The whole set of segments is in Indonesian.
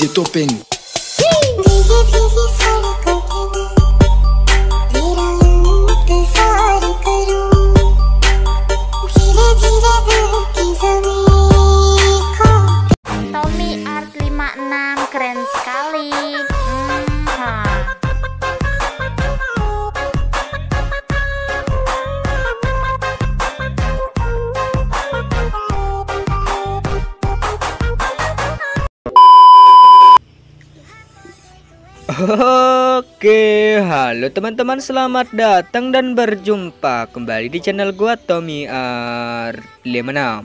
DJ Topeng Oke, halo teman-teman, selamat datang dan berjumpa kembali di channel gua Tommy R56.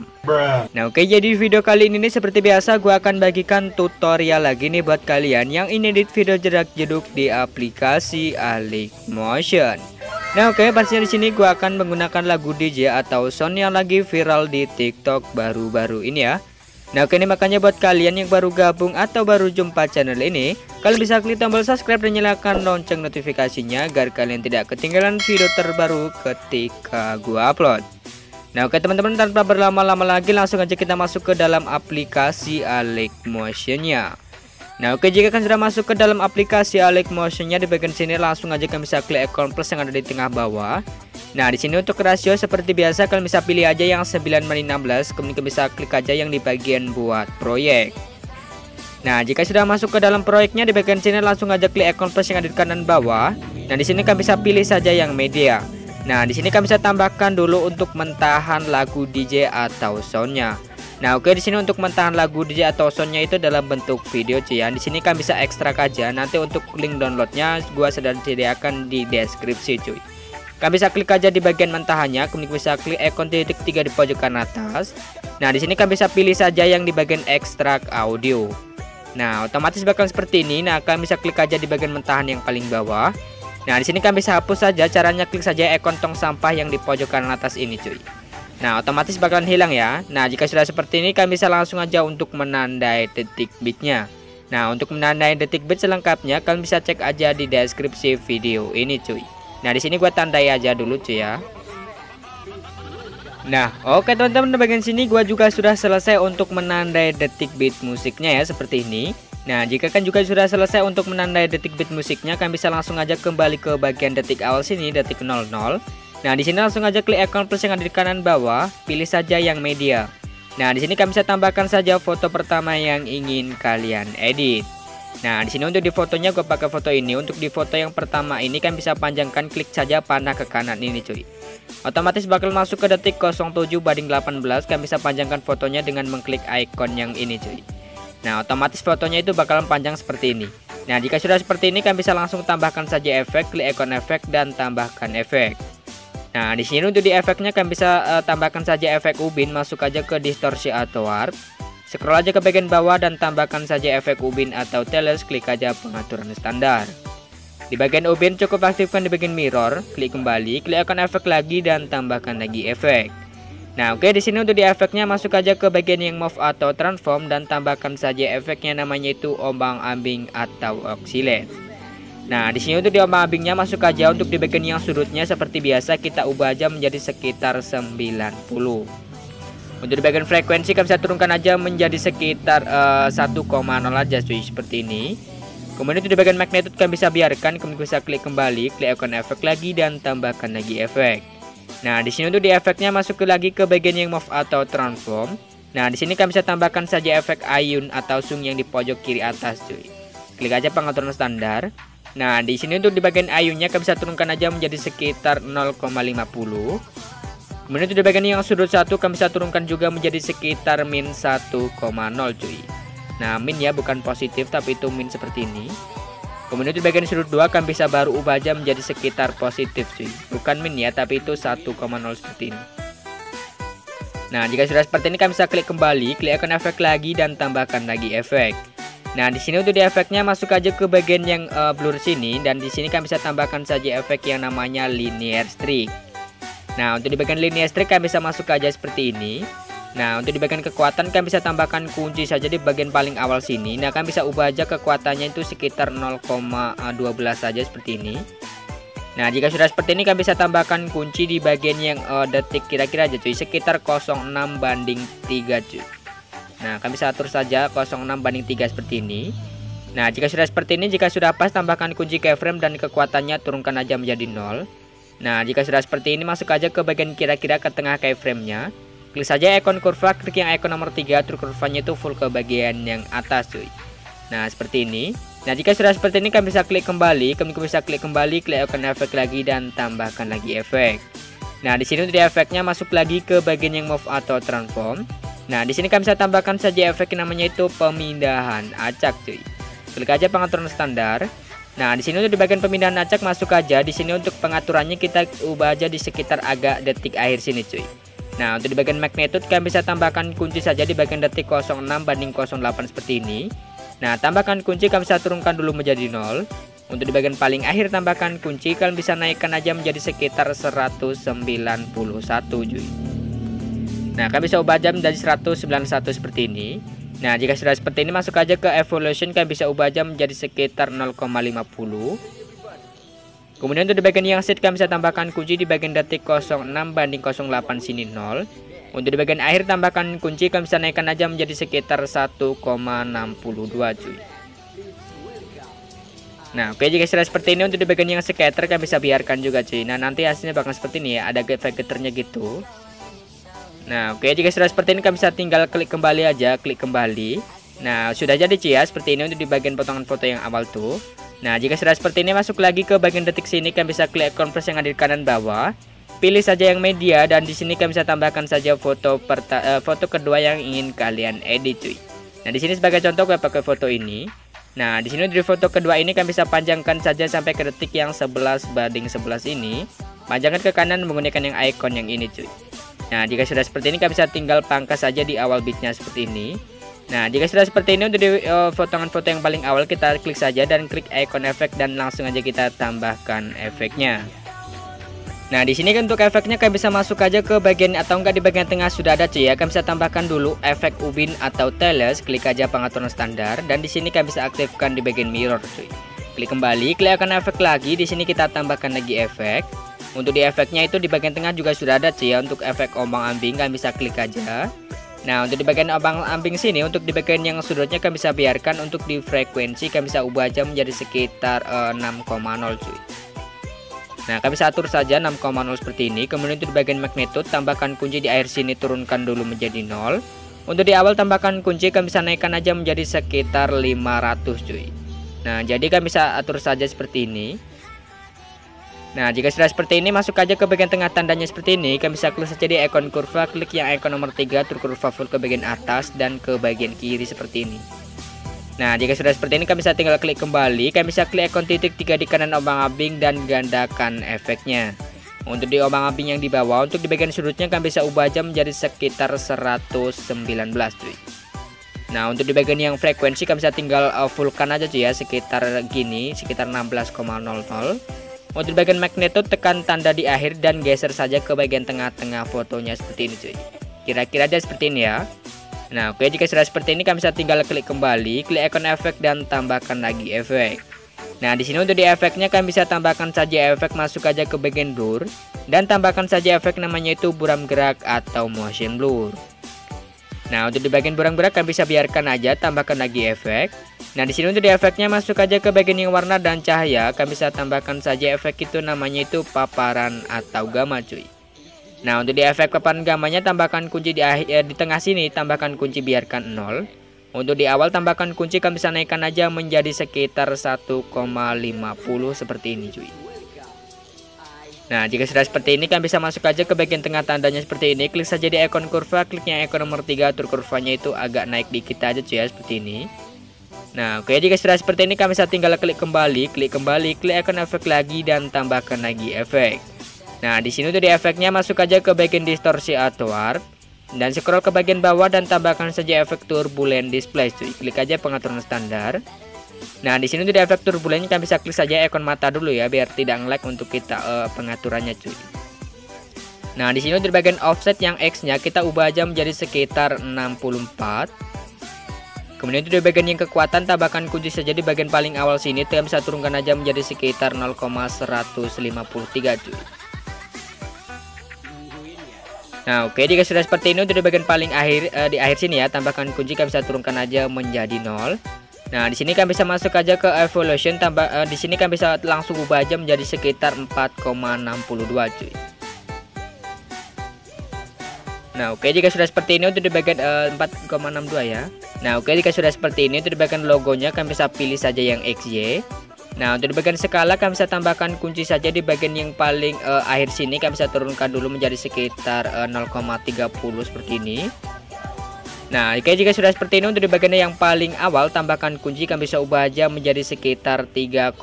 Nah, oke jadi video kali ini nih seperti biasa gua akan bagikan tutorial lagi nih buat kalian yang ini edit video jerak jeduk di aplikasi Alik Motion. Nah, oke pastinya di sini gua akan menggunakan lagu DJ atau sound yang lagi viral di TikTok baru-baru ini ya. Nah oke ini makanya buat kalian yang baru gabung atau baru jumpa channel ini Kalian bisa klik tombol subscribe dan nyalakan lonceng notifikasinya Agar kalian tidak ketinggalan video terbaru ketika gua upload. Nah oke teman-teman tanpa berlama-lama lagi langsung aja kita masuk ke dalam aplikasi Alik Motionnya Nah oke jika kalian sudah masuk ke dalam aplikasi Alik Motionnya di bagian sini langsung aja kalian bisa klik icon plus yang ada di tengah bawah Nah di sini untuk rasio seperti biasa kalian bisa pilih aja yang 9 banding 16 kemudian kalian bisa klik aja yang di bagian buat proyek. Nah jika sudah masuk ke dalam proyeknya di bagian sini langsung aja klik icon plus yang ada di kanan bawah. Nah di sini kalian bisa pilih saja yang media. Nah di sini kalian bisa tambahkan dulu untuk mentahan lagu DJ atau soundnya. Nah oke di sini untuk mentahan lagu DJ atau soundnya itu dalam bentuk video cuy ya. Di sini kalian bisa ekstrak aja. Nanti untuk link downloadnya gua sudah sediakan di deskripsi cuy. Kalian bisa klik aja di bagian mentahannya, kemudian bisa klik ikon titik tiga di pojok kanan atas. Nah, di sini kalian bisa pilih saja yang di bagian ekstrak audio. Nah, otomatis bakal seperti ini. Nah, kalian bisa klik aja di bagian mentahan yang paling bawah. Nah, di sini kalian bisa hapus saja. Caranya klik saja ikon tong sampah yang di pojok kanan atas ini, cuy. Nah, otomatis bakalan hilang ya. Nah, jika sudah seperti ini, kalian bisa langsung aja untuk menandai detik bitnya. Nah, untuk menandai detik bit selengkapnya, kalian bisa cek aja di deskripsi video ini, cuy. Nah, di sini gua tandai aja dulu cuy ya. Nah, oke teman-teman di bagian sini gua juga sudah selesai untuk menandai detik beat musiknya ya seperti ini. Nah, jika kan juga sudah selesai untuk menandai detik beat musiknya, kan bisa langsung aja kembali ke bagian detik awal sini, detik 00. Nah, di sini langsung aja klik icon plus yang ada di kanan bawah, pilih saja yang media. Nah, di sini kalian bisa tambahkan saja foto pertama yang ingin kalian edit. Nah, di sini untuk di fotonya gue pakai foto ini. Untuk di foto yang pertama ini kan bisa panjangkan klik saja panah ke kanan ini cuy. Otomatis bakal masuk ke detik 07 banding 18 kan bisa panjangkan fotonya dengan mengklik icon yang ini cuy. Nah, otomatis fotonya itu bakalan panjang seperti ini. Nah, jika sudah seperti ini kan bisa langsung tambahkan saja efek, klik icon efek dan tambahkan efek. Nah, di sini untuk di efeknya kan bisa uh, tambahkan saja efek ubin, masuk aja ke distorsi atau warp. Scroll aja ke bagian bawah dan tambahkan saja efek ubin atau teles, klik aja pengaturan standar. Di bagian ubin cukup aktifkan di bagian mirror, klik kembali, klik icon efek lagi dan tambahkan lagi efek. Nah, oke di sini untuk di efeknya masuk aja ke bagian yang move atau transform dan tambahkan saja efeknya namanya itu ombang-ambing atau oscillate. Nah, di sini untuk di ombang-ambingnya masuk aja untuk di bagian yang sudutnya seperti biasa kita ubah aja menjadi sekitar 90. Untuk di bagian frekuensi kalian bisa turunkan aja menjadi sekitar uh, 1,0 aja cuy seperti ini. Kemudian untuk di bagian magnitude kalian bisa biarkan, kemudian bisa klik kembali, klik icon efek lagi dan tambahkan lagi efek. Nah, di sini untuk di efeknya masuk ke lagi ke bagian yang move atau transform. Nah, di sini kalian bisa tambahkan saja efek ayun atau sung yang di pojok kiri atas cuy. Klik aja pengaturan standar. Nah, di sini untuk di bagian ayunnya kalian bisa turunkan aja menjadi sekitar 0,50. Kemudian di bagian yang sudut satu kami bisa turunkan juga menjadi sekitar min 1,0 cuy. Nah min ya bukan positif tapi itu min seperti ini. Kemudian di bagian sudut 2 kami bisa baru ubah aja menjadi sekitar positif cuy. Bukan min ya tapi itu 1,0 seperti ini. Nah jika sudah seperti ini kami bisa klik kembali, klik icon efek lagi dan tambahkan lagi efek. Nah, di sini untuk di efeknya masuk aja ke bagian yang uh, blur sini dan di sini kami bisa tambahkan saja efek yang namanya linear streak. Nah, untuk di bagian linear streak kami bisa masuk aja seperti ini. Nah, untuk di bagian kekuatan kami bisa tambahkan kunci saja di bagian paling awal sini. Nah, kami bisa ubah aja kekuatannya itu sekitar 0,12 saja seperti ini. Nah, jika sudah seperti ini kami bisa tambahkan kunci di bagian yang uh, detik kira-kira aja cuy, sekitar 06 banding 3 cuy. Nah, kami bisa atur saja 06 banding 3 seperti ini. Nah, jika sudah seperti ini, jika sudah pas tambahkan kunci keyframe dan kekuatannya turunkan aja menjadi 0. Nah, jika sudah seperti ini, masuk aja ke bagian kira-kira ke tengah keyframe-nya. Klik saja ikon kurva, klik yang ikon nomor 3, terus kurvanya itu full ke bagian yang atas cuy. Nah, seperti ini. Nah, jika sudah seperti ini, kami bisa klik kembali, kami bisa klik kembali, klik ikon efek lagi dan tambahkan lagi efek. Nah, di sini untuk efeknya masuk lagi ke bagian yang move atau transform. Nah, di sini kami bisa tambahkan saja efek yang namanya itu pemindahan acak cuy. Klik aja pengaturan standar. Nah, di sini untuk di bagian pemindahan acak masuk aja. Di sini untuk pengaturannya kita ubah aja di sekitar agak detik akhir sini cuy. Nah, untuk di bagian magnitude kalian bisa tambahkan kunci saja di bagian detik 06 banding 08 seperti ini. Nah, tambahkan kunci kalian bisa turunkan dulu menjadi 0. Untuk di bagian paling akhir tambahkan kunci kalian bisa naikkan aja menjadi sekitar 191 cuy. Nah, kalian bisa ubah jam dari 191 seperti ini. Nah, jika sudah seperti ini masuk aja ke evolution kalian bisa ubah jam menjadi sekitar 0,50. Kemudian untuk di bagian yang set kami bisa tambahkan kunci di bagian detik 06 banding 08 sini 0. Untuk di bagian akhir tambahkan kunci kami bisa naikkan aja menjadi sekitar 1,62 cuy. Nah oke jika sudah seperti ini untuk di bagian yang scatter kami bisa biarkan juga cuy. Nah nanti hasilnya bakal seperti ini ya ada efek gitu. Nah oke jika sudah seperti ini kami bisa tinggal klik kembali aja klik kembali. Nah sudah jadi cuy ya seperti ini untuk di bagian potongan foto yang awal tuh. Nah, jika sudah seperti ini masuk lagi ke bagian detik sini kalian bisa klik kompres yang ada di kanan bawah. Pilih saja yang media dan di sini kalian bisa tambahkan saja foto perta uh, foto kedua yang ingin kalian edit cuy. Nah, di sini sebagai contoh gue pakai foto ini. Nah, di sini di foto kedua ini kalian bisa panjangkan saja sampai ke detik yang 11 banding 11 ini. Panjangkan ke kanan menggunakan yang icon yang ini cuy. Nah, jika sudah seperti ini kalian bisa tinggal pangkas saja di awal bitnya seperti ini. Nah, jika sudah seperti ini untuk di uh, potongan foto yang paling awal kita klik saja dan klik icon efek dan langsung aja kita tambahkan efeknya. Nah, di sini kan untuk efeknya kalian bisa masuk aja ke bagian atau enggak di bagian tengah sudah ada cuy ya. Kalian bisa tambahkan dulu efek ubin atau teles, klik aja pengaturan standar dan di sini kalian bisa aktifkan di bagian mirror cuy. Klik kembali, klik akan efek lagi. Di sini kita tambahkan lagi efek. Untuk di efeknya itu di bagian tengah juga sudah ada cuy ya untuk efek ombang-ambing kalian bisa klik aja. Nah untuk di bagian abang ambing sini untuk di bagian yang sudutnya kami bisa biarkan untuk di frekuensi kami bisa ubah aja menjadi sekitar uh, 6,0 cuy. Nah kami bisa atur saja 6,0 seperti ini. Kemudian untuk di bagian magnitude tambahkan kunci di akhir sini turunkan dulu menjadi 0. Untuk di awal tambahkan kunci kami bisa naikkan aja menjadi sekitar 500 cuy. Nah jadi kami bisa atur saja seperti ini. Nah, jika sudah seperti ini, masuk aja ke bagian tengah tandanya seperti ini. Kalian bisa klik saja di ikon kurva, klik yang ikon nomor 3, terus kurva full ke bagian atas dan ke bagian kiri seperti ini. Nah, jika sudah seperti ini, kalian bisa tinggal klik kembali. Kalian bisa klik ikon titik 3 di kanan ombang-ambing dan gandakan efeknya. Untuk di ombang-ambing yang di bawah, untuk di bagian sudutnya kalian bisa ubah aja menjadi sekitar 119 cuy. Nah untuk di bagian yang frekuensi kalian bisa tinggal uh, fullkan aja cuy ya sekitar gini sekitar 16,00 untuk bagian magnitude tekan tanda di akhir dan geser saja ke bagian tengah-tengah fotonya seperti ini cuy. Kira-kira aja seperti ini ya. Nah oke jika sudah seperti ini kalian bisa tinggal klik kembali, klik ikon efek dan tambahkan lagi efek. Nah di sini untuk di efeknya kalian bisa tambahkan saja efek masuk aja ke bagian blur dan tambahkan saja efek namanya itu buram gerak atau motion blur. Nah untuk di bagian buram gerak kalian bisa biarkan aja tambahkan lagi efek. Nah di sini untuk di efeknya masuk aja ke bagian yang warna dan cahaya, kami bisa tambahkan saja efek itu namanya itu paparan atau gamma cuy. Nah untuk di efek paparan gamanya tambahkan kunci di, eh, di tengah sini, tambahkan kunci biarkan 0. Untuk di awal tambahkan kunci kami bisa naikkan aja menjadi sekitar 1,50 seperti ini cuy. Nah jika sudah seperti ini kalian bisa masuk aja ke bagian tengah tandanya seperti ini Klik saja di ikon kurva, klik yang ikon nomor 3 Atur kurvanya itu agak naik dikit aja cuy ya seperti ini Nah, oke jika sudah seperti ini kami bisa tinggal klik kembali, klik kembali, klik ikon efek lagi dan tambahkan lagi efek. Nah, di sini tuh di efeknya masuk aja ke bagian distorsi atau warp dan scroll ke bagian bawah dan tambahkan saja efek turbulent display cuy. Klik aja pengaturan standar. Nah, di sini tuh di efek turbulentnya kami bisa klik saja ikon mata dulu ya biar tidak nge-lag untuk kita uh, pengaturannya cuy. Nah, di sini di bagian offset yang X-nya kita ubah aja menjadi sekitar 64 Kemudian itu di bagian yang kekuatan tambahkan kunci saja di bagian paling awal sini Kita bisa turunkan aja menjadi sekitar 0,153 cuy Nah, oke jika sudah seperti ini untuk di bagian paling akhir uh, di akhir sini ya, tambahkan kunci kalian bisa turunkan aja menjadi 0. Nah, di sini kan bisa masuk aja ke evolution tambah uh, di sini kan bisa langsung ubah aja menjadi sekitar 4,62 cuy. Nah, oke jika sudah seperti ini untuk di bagian uh, eh, 4,62 ya. Nah, oke jika sudah seperti ini untuk di bagian logonya kan bisa pilih saja yang XY. Nah, untuk di bagian skala kan bisa tambahkan kunci saja di bagian yang paling uh, akhir sini kan bisa turunkan dulu menjadi sekitar uh, 0,30 seperti ini. Nah, jika jika sudah seperti ini untuk di bagian yang paling awal tambahkan kunci kan bisa ubah aja menjadi sekitar 3,32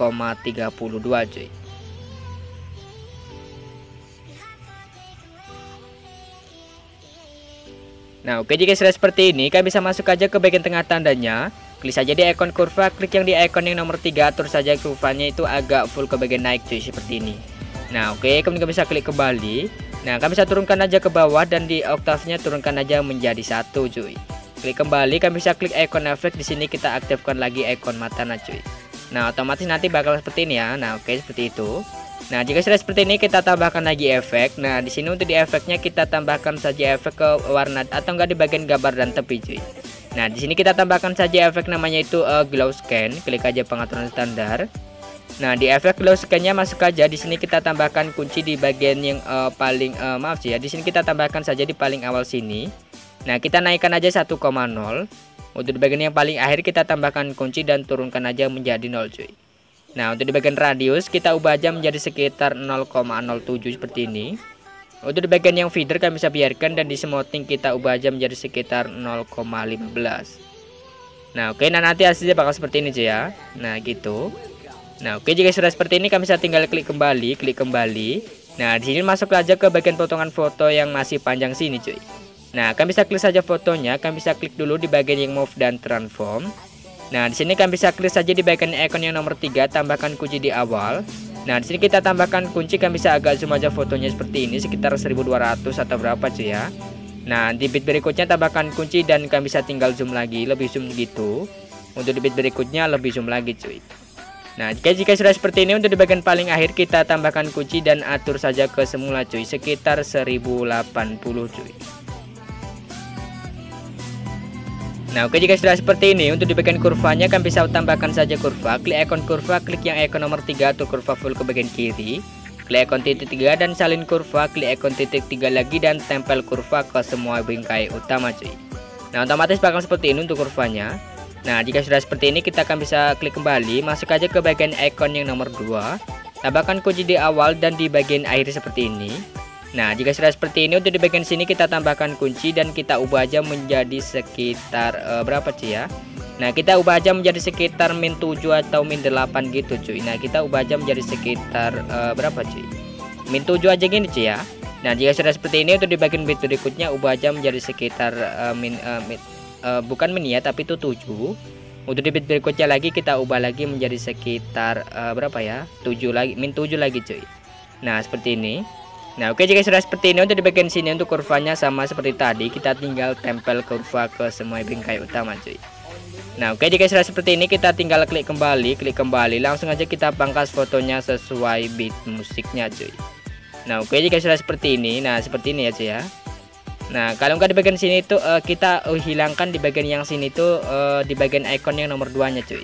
cuy. Nah, oke jika sudah seperti ini, kalian bisa masuk aja ke bagian tengah tandanya. Klik saja di ikon kurva, klik yang di ikon yang nomor 3, atur saja kurvanya itu agak full ke bagian naik cuy seperti ini. Nah, oke, kemudian bisa klik kembali. Nah, kami bisa turunkan aja ke bawah dan di oktavnya turunkan aja menjadi satu, cuy. Klik kembali, kami bisa klik icon efek di sini kita aktifkan lagi icon matana, cuy. Nah, otomatis nanti bakal seperti ini ya. Nah, oke seperti itu. Nah, jika sudah seperti ini kita tambahkan lagi efek. Nah, di sini untuk di efeknya kita tambahkan saja efek ke warna atau enggak di bagian gambar dan tepi, cuy. Nah, di sini kita tambahkan saja efek namanya itu uh, glow scan. Klik aja pengaturan standar. Nah, di efek glow scan-nya masuk aja. Di sini kita tambahkan kunci di bagian yang uh, paling uh, maaf sih ya. Di sini kita tambahkan saja di paling awal sini. Nah, kita naikkan aja 1,0. Untuk di bagian yang paling akhir kita tambahkan kunci dan turunkan aja menjadi 0 cuy. Nah, untuk di bagian radius kita ubah aja menjadi sekitar 0,07 seperti ini. Untuk di bagian yang feeder kami bisa biarkan dan di smoothing kita ubah aja menjadi sekitar 0,15. Nah, oke, nah nanti hasilnya bakal seperti ini cuy ya. Nah, gitu. Nah, oke jika sudah seperti ini kami bisa tinggal klik kembali, klik kembali. Nah, di sini masuk aja ke bagian potongan foto yang masih panjang sini, cuy. Nah, kami bisa klik saja fotonya, kami bisa klik dulu di bagian yang move dan transform. Nah, di sini kami bisa klik saja di bagian ikon yang nomor 3, tambahkan kunci di awal. Nah, di sini kita tambahkan kunci, kami bisa agak zoom aja fotonya seperti ini, sekitar 1200 atau berapa cuy ya. Nah, di bit berikutnya tambahkan kunci dan kami bisa tinggal zoom lagi, lebih zoom gitu. Untuk di bit berikutnya lebih zoom lagi cuy. Nah, jika, jika sudah seperti ini untuk di bagian paling akhir kita tambahkan kunci dan atur saja ke semula cuy sekitar 1080 cuy. Nah, oke jika sudah seperti ini untuk di bagian kurvanya kan bisa tambahkan saja kurva, klik ikon kurva, klik yang ikon nomor 3 atau kurva full ke bagian kiri. Klik ikon titik 3 dan salin kurva, klik ikon titik 3 lagi dan tempel kurva ke semua bingkai utama cuy. Nah, otomatis bakal seperti ini untuk kurvanya. Nah, jika sudah seperti ini kita akan bisa klik kembali, masuk aja ke bagian icon yang nomor 2. Tambahkan kunci di awal dan di bagian akhir seperti ini. Nah, jika sudah seperti ini untuk di bagian sini kita tambahkan kunci dan kita ubah aja menjadi sekitar uh, berapa sih ya? Nah, kita ubah aja menjadi sekitar min 7 atau min 8 gitu cuy. Nah, kita ubah aja menjadi sekitar uh, berapa cuy? Min 7 aja gini cuy ya. Nah, jika sudah seperti ini untuk di bagian berikutnya ubah aja menjadi sekitar uh, min, uh, min uh, bukan mini ya tapi itu 7 untuk di bit berikutnya lagi kita ubah lagi menjadi sekitar uh, berapa ya 7 lagi min 7 lagi cuy nah seperti ini Nah oke jika sudah seperti ini untuk di bagian sini untuk kurvanya sama seperti tadi kita tinggal tempel kurva ke semua bingkai utama cuy. Nah oke jika sudah seperti ini kita tinggal klik kembali klik kembali langsung aja kita pangkas fotonya sesuai beat musiknya cuy. Nah oke jika sudah seperti ini nah seperti ini ya cuy ya. Nah, kalau nggak di bagian sini itu uh, kita uh, hilangkan di bagian yang sini itu uh, di bagian icon yang nomor 2-nya, cuy.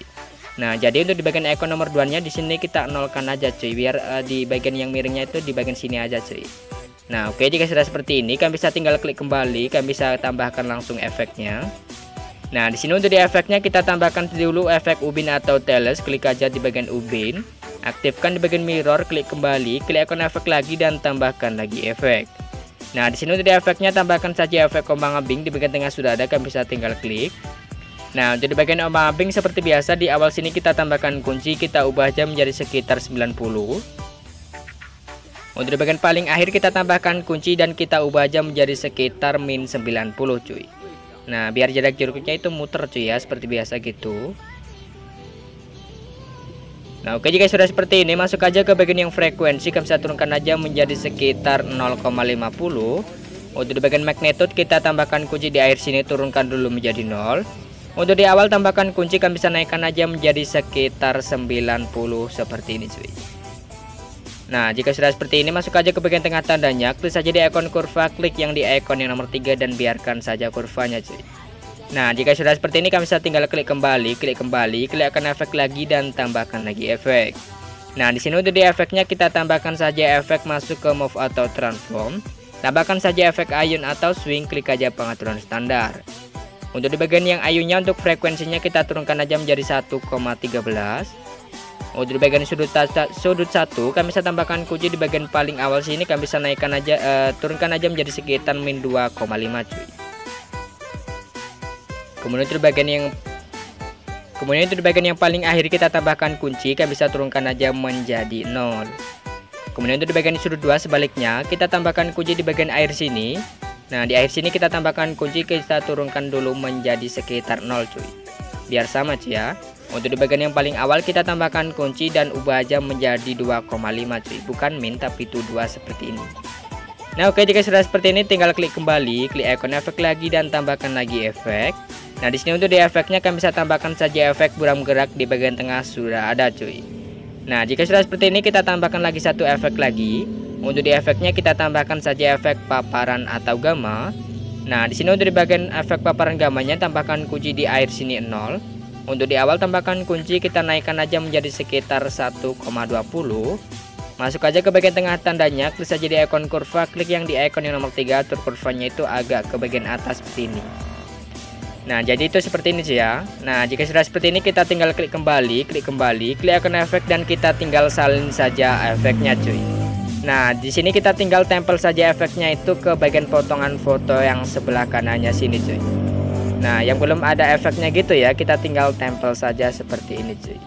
Nah, jadi untuk di bagian icon nomor 2-nya di sini kita nolkan aja, cuy, biar uh, di bagian yang miringnya itu di bagian sini aja, cuy. Nah, oke okay, jika sudah seperti ini, kalian bisa tinggal klik kembali, kalian bisa tambahkan langsung efeknya. Nah, di sini untuk di efeknya kita tambahkan dulu efek ubin atau teles, klik aja di bagian ubin. Aktifkan di bagian mirror, klik kembali, klik icon efek lagi dan tambahkan lagi efek. Nah, di sini untuk di efeknya tambahkan saja efek ombang ambing di bagian tengah sudah ada, kalian bisa tinggal klik. Nah, untuk di bagian ambing seperti biasa di awal sini kita tambahkan kunci, kita ubah aja menjadi sekitar 90. Untuk di bagian paling akhir kita tambahkan kunci dan kita ubah aja menjadi sekitar min 90 cuy. Nah, biar jarak jeruknya itu muter cuy ya, seperti biasa gitu. Nah oke jika sudah seperti ini masuk aja ke bagian yang frekuensi kami bisa turunkan aja menjadi sekitar 0,50 Untuk di bagian magnitude kita tambahkan kunci di akhir sini turunkan dulu menjadi 0 Untuk di awal tambahkan kunci kami bisa naikkan aja menjadi sekitar 90 seperti ini cuy Nah, jika sudah seperti ini, masuk aja ke bagian tengah tandanya, klik saja di ikon kurva, klik yang di ikon yang nomor 3 dan biarkan saja kurvanya cuy. Nah, jika sudah seperti ini, kami bisa tinggal klik kembali, klik kembali, klik akan efek lagi dan tambahkan lagi efek. Nah, di sini untuk di efeknya kita tambahkan saja efek masuk ke move atau transform. Tambahkan saja efek ayun atau swing, klik aja pengaturan standar. Untuk di bagian yang ayunnya untuk frekuensinya kita turunkan aja menjadi 1,13 untuk di bagian sudut sudut satu kami bisa tambahkan kunci di bagian paling awal sini. Kami bisa naikkan aja uh, turunkan aja menjadi sekitar min 2,5 cuy. Kemudian itu di bagian yang kemudian itu di bagian yang paling akhir kita tambahkan kunci kami bisa turunkan aja menjadi 0 kemudian itu di bagian sudut dua sebaliknya kita tambahkan kunci di bagian air sini nah di air sini kita tambahkan kunci kita turunkan dulu menjadi sekitar 0 cuy. Biar sama cuy ya. Untuk di bagian yang paling awal kita tambahkan kunci dan ubah aja menjadi 2,5 cuy. Bukan min tapi itu 2 seperti ini. Nah oke jika sudah seperti ini tinggal klik kembali Klik ikon efek lagi dan tambahkan lagi efek. Nah di sini untuk di efeknya kami bisa tambahkan saja efek buram gerak di bagian tengah sudah ada cuy Nah jika sudah seperti ini kita tambahkan lagi satu efek lagi. Untuk di efeknya kita tambahkan saja efek paparan atau gamma. Nah di sini untuk di bagian efek paparan gamanya tambahkan kunci di air sini 0 untuk di awal tambahkan kunci kita naikkan aja menjadi sekitar 1,20 Masuk aja ke bagian tengah tandanya, klik saja di ikon kurva, klik yang di ikon yang nomor 3, atur kurvanya itu agak ke bagian atas seperti ini Nah jadi itu seperti ini sih ya Nah jika sudah seperti ini kita tinggal klik kembali, klik kembali, klik ikon efek dan kita tinggal salin saja efeknya cuy Nah di sini kita tinggal tempel saja efeknya itu ke bagian potongan foto yang sebelah kanannya sini cuy Nah, yang belum ada efeknya gitu ya, kita tinggal tempel saja seperti ini, cuy.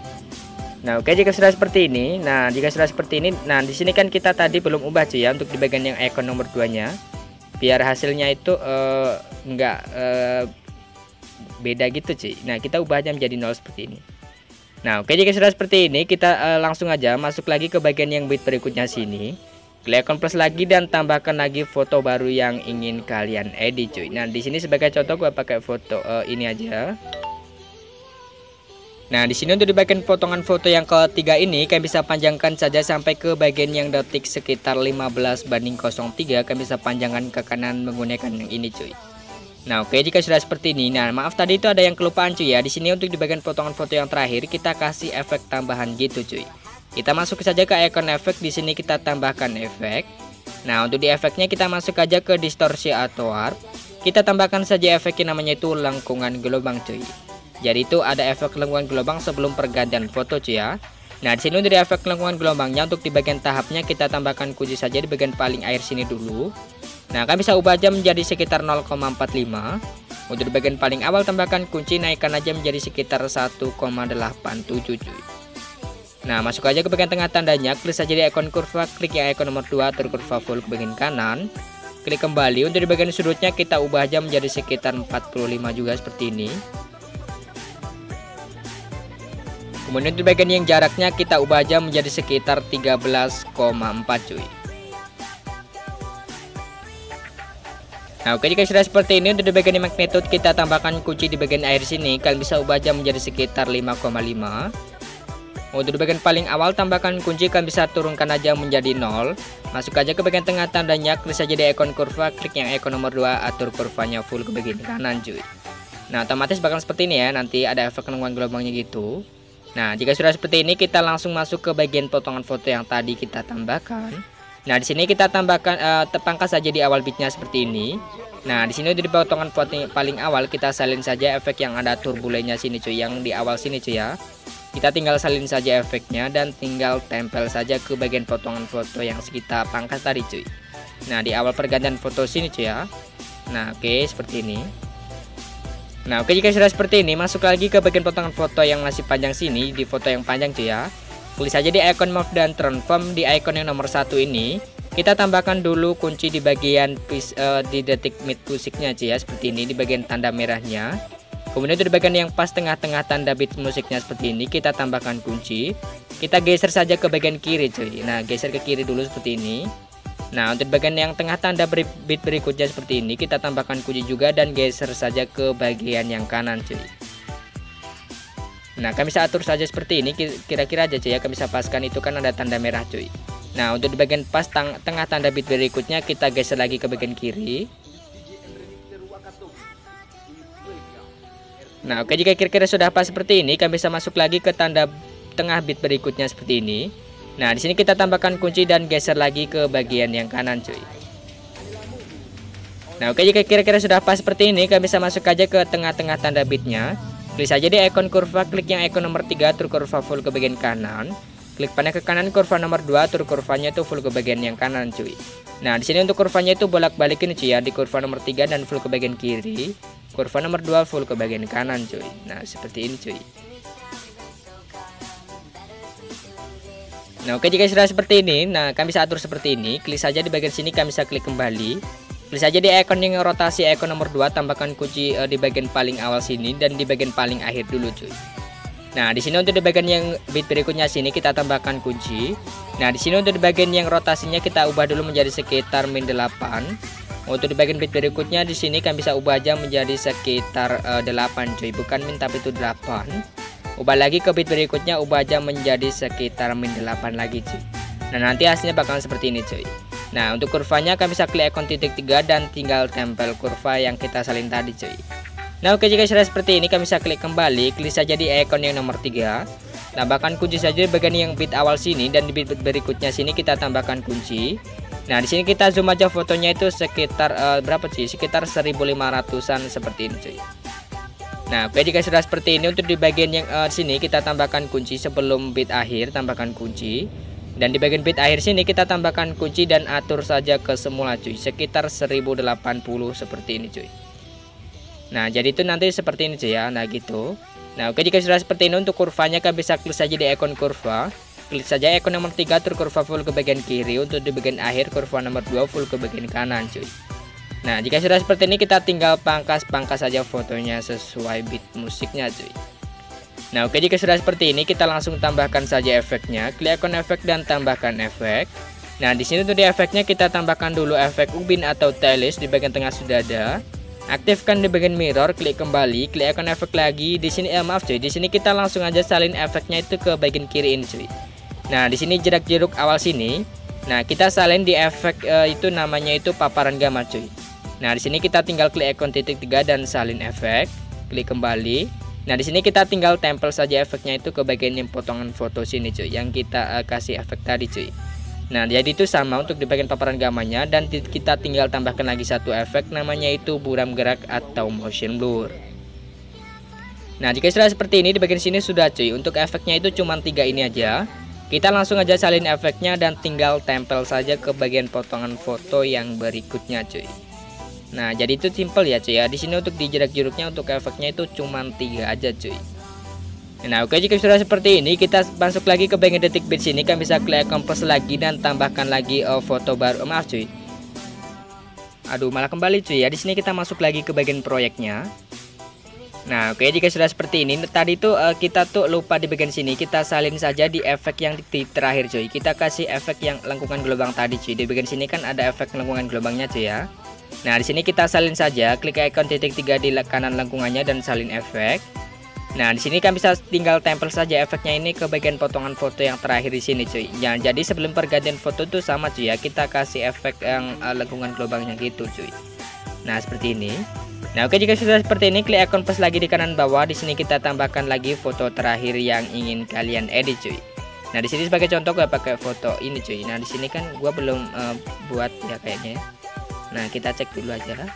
Nah, oke jika sudah seperti ini. Nah, jika sudah seperti ini, nah di sini kan kita tadi belum ubah cuy ya untuk di bagian yang icon nomor 2-nya. Biar hasilnya itu uh, enggak uh, beda gitu, cuy. Nah, kita ubahnya menjadi nol seperti ini. Nah, oke jika sudah seperti ini, kita uh, langsung aja masuk lagi ke bagian yang bit berikutnya sini. Klik plus lagi dan tambahkan lagi foto baru yang ingin kalian edit cuy. Nah, di sini sebagai contoh gue pakai foto uh, ini aja. Nah, di sini untuk di bagian potongan foto yang ketiga ini kalian bisa panjangkan saja sampai ke bagian yang detik sekitar 15 banding 03 kalian bisa panjangkan ke kanan menggunakan yang ini cuy. Nah, oke jika sudah seperti ini. Nah, maaf tadi itu ada yang kelupaan cuy ya. Di sini untuk di bagian potongan foto yang terakhir kita kasih efek tambahan gitu cuy. Kita masuk saja ke icon efek. Di sini kita tambahkan efek. Nah, untuk di efeknya kita masuk aja ke distorsi atau warp. Kita tambahkan saja efek yang namanya itu lengkungan gelombang cuy. Jadi itu ada efek lengkungan gelombang sebelum pergantian foto cuy ya. Nah, di sini untuk di efek lengkungan gelombangnya untuk di bagian tahapnya kita tambahkan kunci saja di bagian paling air sini dulu. Nah, kalian bisa ubah aja menjadi sekitar 0,45. Untuk bagian paling awal tambahkan kunci naikkan aja menjadi sekitar 1,87 cuy. Nah, masuk aja ke bagian tengah tandanya, klik saja di ikon kurva, klik yang ikon nomor 2 atur kurva full ke bagian kanan. Klik kembali, untuk di bagian sudutnya kita ubah aja menjadi sekitar 45 juga seperti ini. Kemudian di bagian yang jaraknya kita ubah aja menjadi sekitar 13,4 cuy. Nah oke jika sudah seperti ini untuk di bagian magnitude kita tambahkan kunci di bagian air sini. Kalian bisa ubah aja menjadi sekitar 5,5 untuk di bagian paling awal tambahkan kunci kalian bisa turunkan aja menjadi 0 Masuk aja ke bagian tengah tandanya klik saja di ikon kurva Klik yang ikon nomor 2 atur kurvanya full ke bagian kanan cuy Nah otomatis bakal seperti ini ya Nanti ada efek penungguan gelombangnya gitu. Nah jika sudah seperti ini kita langsung masuk ke bagian potongan foto yang tadi kita tambahkan Nah di sini kita tambahkan uh, tepangkas saja di awal bitnya seperti ini. Nah di sini di potongan paling awal kita salin saja efek yang ada turbulennya sini cuy Yang di awal sini cuy ya. Kita tinggal salin saja efeknya dan tinggal tempel saja ke bagian potongan foto yang kita pangkas tadi cuy. Nah di awal pergantian foto sini cuy ya. Nah oke okay, seperti ini. Nah oke okay, jika sudah seperti ini masuk lagi ke bagian potongan foto yang masih panjang sini di foto yang panjang cuy ya klik saja di icon move dan transform di icon yang nomor satu ini kita tambahkan dulu kunci di bagian uh, di detik mid musiknya cuy ya seperti ini di bagian tanda merahnya Kemudian di bagian yang pas tengah-tengah tanda bit musiknya seperti ini kita tambahkan kunci. Kita geser saja ke bagian kiri cuy. Nah geser ke kiri dulu seperti ini. Nah untuk bagian yang tengah tanda bit berikutnya seperti ini kita tambahkan kunci juga dan geser saja ke bagian yang kanan cuy. Nah kami bisa atur saja seperti ini kira-kira aja ya kami bisa paskan itu kan ada tanda merah cuy. Nah, untuk di bagian pas tang tengah tanda bit berikutnya kita geser lagi ke bagian kiri. Nah, oke jika kira-kira sudah pas seperti ini, kami bisa masuk lagi ke tanda tengah bit berikutnya seperti ini. Nah, di sini kita tambahkan kunci dan geser lagi ke bagian yang kanan, cuy. Nah, oke jika kira-kira sudah pas seperti ini, kami bisa masuk aja ke tengah-tengah tanda bitnya. Klik saja di ikon kurva, klik yang ikon nomor 3 tur kurva full ke bagian kanan. Klik panah ke kanan kurva nomor 2, tur kurvanya itu full ke bagian yang kanan cuy. Nah, di sini untuk kurvanya itu bolak-balikin cuy ya, di kurva nomor 3 dan full ke bagian kiri. Kurva nomor 2 full ke bagian kanan cuy. Nah, seperti ini cuy. Nah, oke jika sudah seperti ini, nah kami bisa atur seperti ini. Klik saja di bagian sini kami bisa klik kembali. Klik saja di ikon yang rotasi ikon nomor 2, tambahkan kunci uh, di bagian paling awal sini dan di bagian paling akhir dulu cuy. Nah, di sini untuk di bagian yang bit berikutnya sini kita tambahkan kunci. Nah, di sini untuk di bagian yang rotasinya kita ubah dulu menjadi sekitar min 8. Untuk di bagian bit berikutnya di sini kan bisa ubah aja menjadi sekitar uh, 8 cuy, bukan min tapi itu 8. Ubah lagi ke bit berikutnya ubah aja menjadi sekitar min 8 lagi cuy. Nah, nanti hasilnya bakalan seperti ini cuy. Nah, untuk kurvanya kan bisa klik ikon titik 3 dan tinggal tempel kurva yang kita salin tadi cuy. Nah oke jika sudah seperti ini kami bisa klik kembali klik saja di icon yang nomor 3 tambahkan kunci saja di bagian yang bit awal sini dan di bit berikutnya sini kita tambahkan kunci. Nah di sini kita zoom aja fotonya itu sekitar uh, berapa sih sekitar 1500an seperti ini cuy. Nah oke jika sudah seperti ini untuk di bagian yang uh, sini kita tambahkan kunci sebelum bit akhir tambahkan kunci dan di bagian bit akhir sini kita tambahkan kunci dan atur saja ke semula cuy sekitar 1080 seperti ini cuy Nah, jadi itu nanti seperti ini ya. Nah, gitu. Nah, oke jika sudah seperti ini untuk kurvanya kan bisa klik saja di ikon kurva. Klik saja ikon nomor 3 tur kurva full ke bagian kiri untuk di bagian akhir kurva nomor 2 full ke bagian kanan, cuy. Nah, jika sudah seperti ini kita tinggal pangkas-pangkas saja fotonya sesuai beat musiknya, cuy. Nah, oke jika sudah seperti ini kita langsung tambahkan saja efeknya. Klik ikon efek dan tambahkan efek. Nah, di sini untuk di efeknya kita tambahkan dulu efek ubin atau tailist di bagian tengah sudah ada. Aktifkan di bagian mirror, klik kembali, klik icon efek lagi. Di sini eh, maaf cuy, di sini kita langsung aja salin efeknya itu ke bagian kiri ini cuy. Nah, di sini jerak jeruk awal sini. Nah, kita salin di efek eh, itu namanya itu paparan gamma cuy. Nah, di sini kita tinggal klik icon titik tiga dan salin efek, klik kembali. Nah, di sini kita tinggal tempel saja efeknya itu ke bagian yang potongan foto sini cuy, yang kita uh, kasih efek tadi cuy. Nah, jadi itu sama untuk di bagian paparan gamanya dan kita tinggal tambahkan lagi satu efek namanya itu buram gerak atau motion blur. Nah, jika sudah seperti ini di bagian sini sudah cuy. Untuk efeknya itu cuma tiga ini aja. Kita langsung aja salin efeknya dan tinggal tempel saja ke bagian potongan foto yang berikutnya cuy. Nah, jadi itu simple ya cuy ya. Di sini untuk dijerak jeruknya untuk efeknya itu cuma tiga aja cuy. Nah oke jika sudah seperti ini kita masuk lagi ke bagian detik bit sini. Kan bisa klik kompres lagi dan tambahkan lagi uh, foto baru. Oh, maaf cuy. Aduh malah kembali cuy ya. Di sini kita masuk lagi ke bagian proyeknya. Nah oke jika sudah seperti ini tadi tuh uh, kita tuh lupa di bagian sini. Kita salin saja di efek yang di terakhir cuy. Kita kasih efek yang lengkungan gelombang tadi cuy. Di bagian sini kan ada efek lengkungan gelombangnya cuy ya Nah di sini kita salin saja klik icon titik tiga di kanan lengkungannya dan salin efek Nah, di sini kan bisa tinggal tempel saja efeknya ini ke bagian potongan foto yang terakhir di sini, cuy. Ya, jadi sebelum pergantian foto tuh sama cuy ya, kita kasih efek yang uh, lengkungan gelombangnya gitu, cuy. Nah, seperti ini. Nah, oke jika sudah seperti ini, klik ikon plus lagi di kanan bawah. Di sini kita tambahkan lagi foto terakhir yang ingin kalian edit, cuy. Nah, di sini sebagai contoh gue pakai foto ini, cuy. Nah, di sini kan gue belum uh, buat ya kayaknya. Ya. Nah, kita cek dulu aja.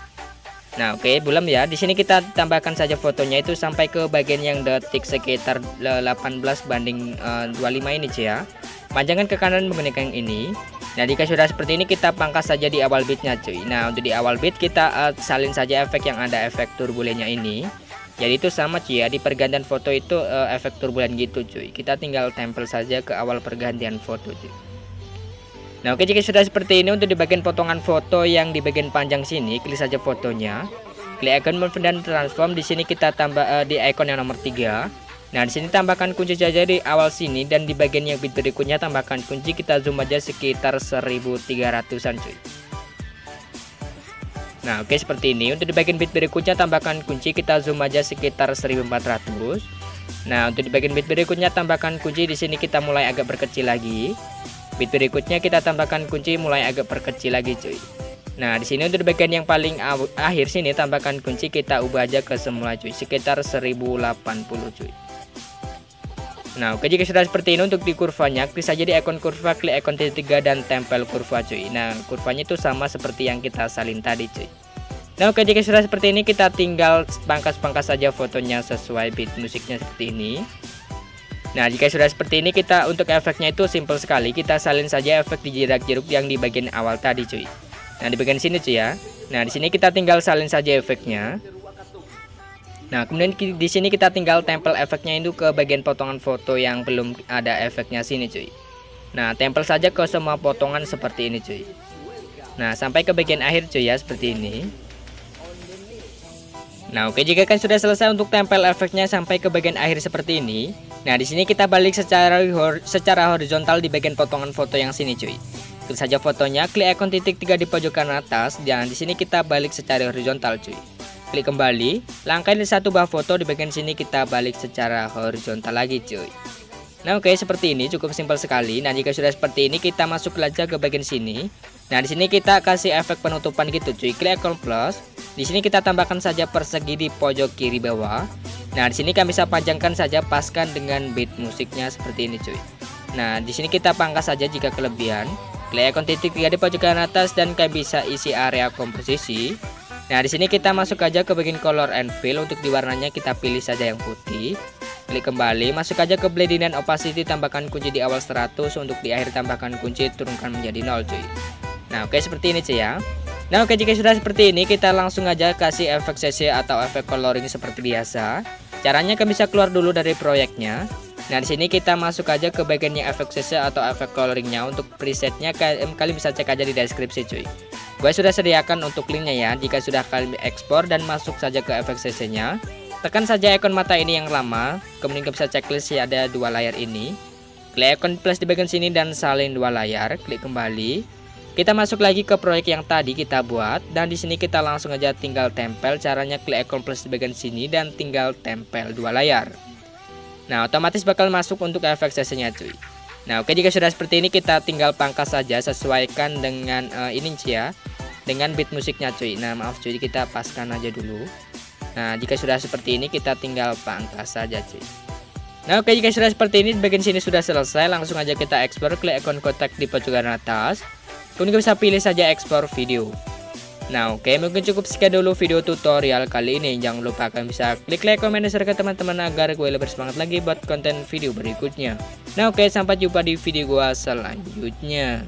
Nah, oke, okay, belum ya. Di sini kita tambahkan saja fotonya itu sampai ke bagian yang detik sekitar 18 banding uh, 25 ini, ya. Panjangkan ke kanan menggunakan ini. Nah, jika sudah seperti ini kita pangkas saja di awal bitnya, cuy. Nah, untuk di awal bit kita uh, salin saja efek yang ada efek turbulennya ini. Jadi itu sama cuy ya, di pergantian foto itu uh, efek turbulen gitu, cuy. Kita tinggal tempel saja ke awal pergantian foto, cuy. Nah oke jika sudah seperti ini untuk di bagian potongan foto yang di bagian panjang sini klik saja fotonya. Klik icon move dan transform. Di sini kita tambah uh, di icon yang nomor 3 Nah di sini tambahkan kunci saja di awal sini dan di bagian yang berikutnya tambahkan kunci. Kita zoom aja sekitar 1300an cuy. Nah oke seperti ini. Untuk di bagian bit berikutnya tambahkan kunci. Kita zoom aja sekitar 1400 Nah untuk di bagian bit berikutnya tambahkan kunci. Di sini kita mulai agak berkecil lagi Bit berikutnya kita tambahkan kunci mulai agak perkecil lagi cuy. Nah, di sini untuk bagian yang paling akhir sini tambahkan kunci kita ubah aja ke semula cuy, sekitar 1080 cuy. Nah oke jika sudah seperti ini untuk di kurvanya klik saja di ikon kurva klik ikon titik tiga dan tempel kurva cuy Nah kurvanya itu sama seperti yang kita salin tadi cuy Nah oke jika sudah seperti ini kita tinggal pangkas-pangkas saja fotonya sesuai beat musiknya seperti ini Nah jika sudah seperti ini kita untuk efeknya itu simple sekali kita salin saja efek di jerak jeruk yang di bagian awal tadi cuy Nah di bagian sini cuy ya Nah di sini kita tinggal salin saja efeknya Nah, kemudian di sini kita tinggal tempel efeknya itu ke bagian potongan foto yang belum ada efeknya sini, cuy. Nah, tempel saja ke semua potongan seperti ini, cuy. Nah, sampai ke bagian akhir, cuy ya, seperti ini. Nah, oke jika kan sudah selesai untuk tempel efeknya sampai ke bagian akhir seperti ini. Nah, di sini kita balik secara secara horizontal di bagian potongan foto yang sini, cuy. Klik saja fotonya, klik ikon titik tiga di pojok kanan atas dan di sini kita balik secara horizontal, cuy klik kembali langkahin satu buah foto di bagian sini kita balik secara horizontal lagi cuy Nah oke okay, seperti ini cukup simpel sekali. Nah jika sudah seperti ini kita masuk aja ke bagian sini. Nah di sini kita kasih efek penutupan gitu cuy. Klik icon plus. Di sini kita tambahkan saja persegi di pojok kiri bawah. Nah di sini kami bisa panjangkan saja paskan dengan beat musiknya seperti ini cuy. Nah di sini kita pangkas saja jika kelebihan. Klik icon titik tiga di pojok kanan atas dan kami bisa isi area komposisi. Nah, di sini kita masuk aja ke bagian color and fill untuk di warnanya kita pilih saja yang putih. Klik kembali, masuk aja ke blending dan opacity tambahkan kunci di awal 100 untuk di akhir tambahkan kunci turunkan menjadi 0 cuy. Nah, oke seperti ini cuy ya. Nah, oke jika sudah seperti ini kita langsung aja kasih efek CC atau efek coloring seperti biasa. Caranya kalian bisa keluar dulu dari proyeknya. Nah, di sini kita masuk aja ke bagiannya efek CC atau efek coloringnya. Untuk presetnya kalian bisa cek aja di deskripsi cuy. Gue sudah sediakan untuk linknya ya Jika sudah kalian ekspor dan masuk saja ke efek CC nya Tekan saja ikon mata ini yang lama Kemudian bisa checklist ya ada dua layar ini Klik ikon plus di bagian sini dan salin dua layar Klik kembali Kita masuk lagi ke proyek yang tadi kita buat Dan di sini kita langsung aja tinggal tempel Caranya klik ikon plus di bagian sini dan tinggal tempel dua layar. Nah otomatis bakal masuk untuk efek CC nya cuy. Nah oke jika sudah seperti ini kita tinggal pangkas saja sesuaikan dengan uh, ini ya dengan beat musiknya cuy. Nah maaf cuy kita paskan aja dulu. Nah jika sudah seperti ini kita tinggal pangkas saja cuy. Nah oke jika sudah seperti ini bagian sini sudah selesai langsung aja kita ekspor klik ikon kotak di pojokan atas kemudian bisa pilih saja ekspor video. Nah oke okay, mungkin cukup sekian dulu video tutorial kali ini. Jangan lupa kalian bisa klik like, komen, dan share ke teman-teman Agar gue lebih semangat lagi buat konten video berikutnya. Nah oke okay, sampai jumpa di video gue selanjutnya